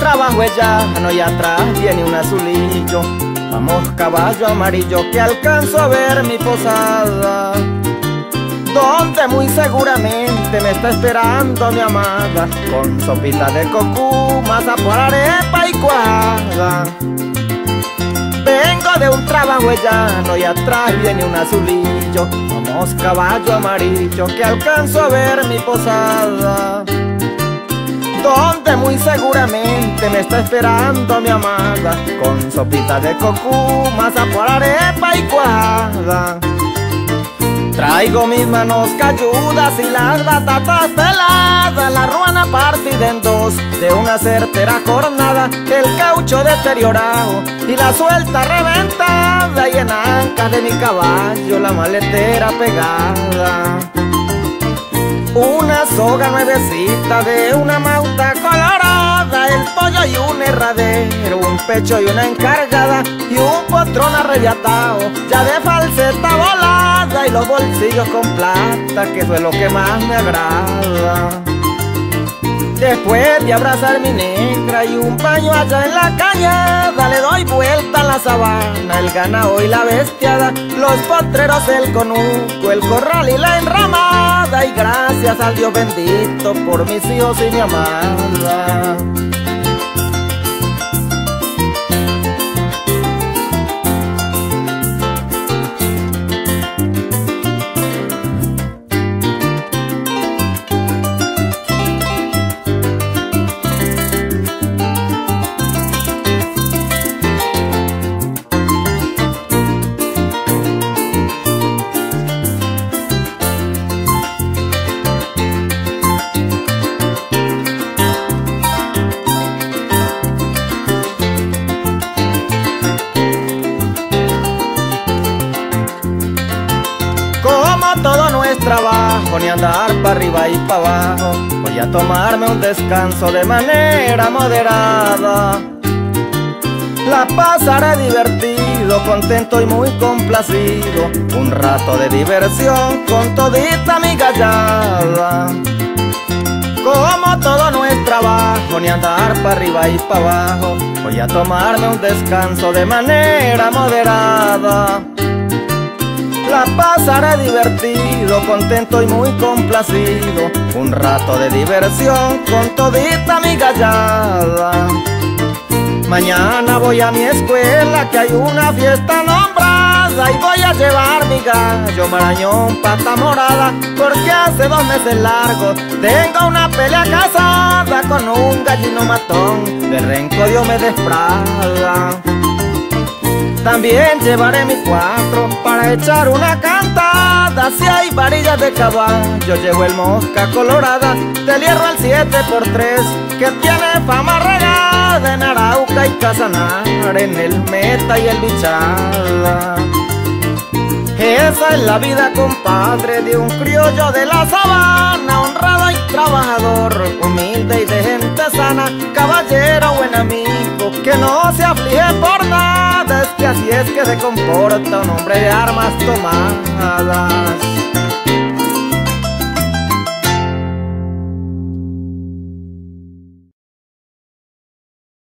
trabajo llano y atrás viene un azulillo. Vamos caballo amarillo que alcanzo a ver mi posada. Donde muy seguramente me está esperando mi amada Con sopita de cocú, masa por arepa y cuaja Vengo de un trabajo llano y atrás viene un azulillo Vamos caballo amarillo que alcanzo a ver mi posada donde muy seguramente está esperando mi amada. Con sopita de cocú, masa por arepa y cuaja. Traigo mis manos cayudas y las batatas peladas La ruana partida en dos de una certera jornada. El caucho deteriorado y la suelta reventada. Y en anca de mi caballo la maletera pegada. Una soga nuevecita de una mauta colorada, y un herradero, un pecho y una encargada y un potrón arrebiatado, ya de falseta volada y los bolsillos con plata, que eso es lo que más me agrada. Después de abrazar mi negra y un paño allá en la cañada Le doy vuelta a la sabana, el ganado y la bestiada Los potreros, el conuco, el corral y la enramada Y gracias al Dios bendito por mis hijos y mi amada todo no es trabajo ni andar para arriba y para abajo. Voy a tomarme un descanso de manera moderada. La pasaré divertido, contento y muy complacido. Un rato de diversión con todita mi gallada. Como todo no es trabajo ni andar para arriba y para abajo. Voy a tomarme un descanso de manera moderada. La pasaré divertido, contento y muy complacido. Un rato de diversión con todita mi gallada. Mañana voy a mi escuela que hay una fiesta nombrada Y voy a llevar mi gallo marañón pata morada Porque hace dos meses largos tengo una pelea casada Con un gallino matón, de renco Dios me desprada también llevaré mi cuatro para echar una cantada. Si hay varillas de caballo llevo el mosca colorada. Del hierro al 7 por 3 que tiene fama regada En Arauca y Casanar, en el Meta y el Bichada esa es la vida, compadre, de un criollo de la sabana, honrado y trabajador, humilde y de gente sana, caballero, buen amigo, que no se aflige por es que se comporta un hombre de armas tomadas.